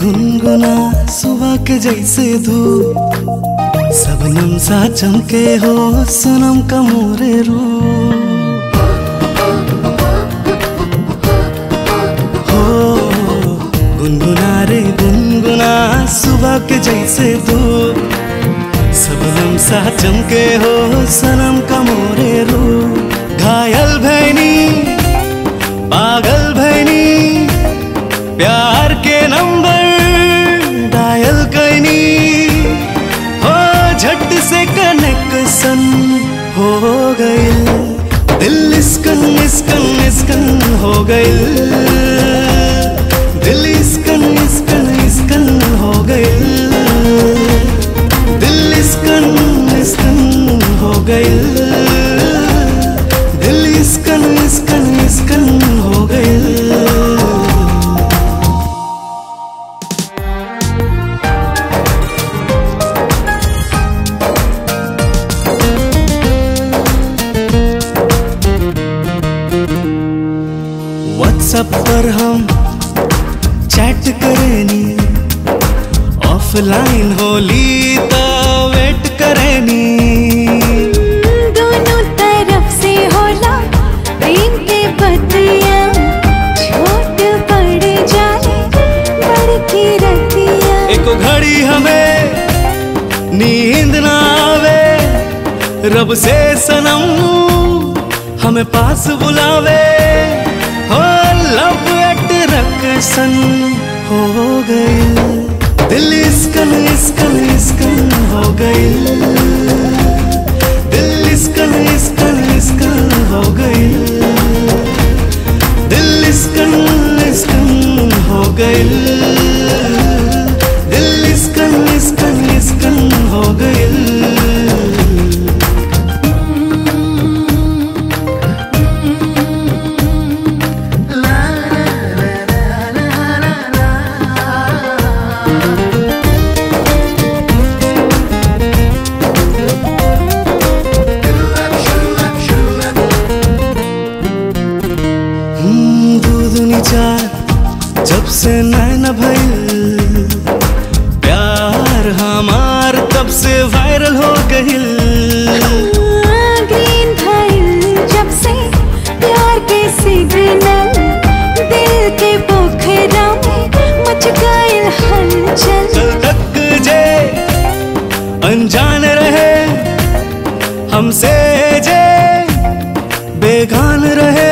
गुनगुना सुबह के जैसे धूप। सबनम सा चमके हो, सनम का मोरे रू हो, गुनगुना रे गुनगुना सुबह के जैसे धूप। सबनम सा चमके हो, सनम का मोरे रू घायल भैनी, पागल भैनी, प्यार के नंबर हो गई। दिल इसकन इसकन इसकन हो गई। दिल इसकन इसकन इसकन हो गई। दिल इसकन इसकन हो गई। व्हाट्सएप पर हम चैट करेनी ऑफलाइन होली तो वेट करेनी दोनों तरफ़ से होला प्रेम के बतिया छोट पड़ जाए बड़की रतिया। एको घड़ी हमें नींद ना आवे रब से सनम हमें पास बुलावे। लव अट्रैक्शन हो गई दिल इसकन इसकन इसकन हो गई दिल इसकन इसकन इसकन हो गई दिल इसकन इसकन हो गई दूध चार जब से नैन भइल प्यार हमार तब से वायरल हो गइल ग्रीन भइल जब से प्यार के सिग्नल दिल के पोखरा में मच गइल हलचल तक जे अनजान रहे हमसे जे बेगान रहे।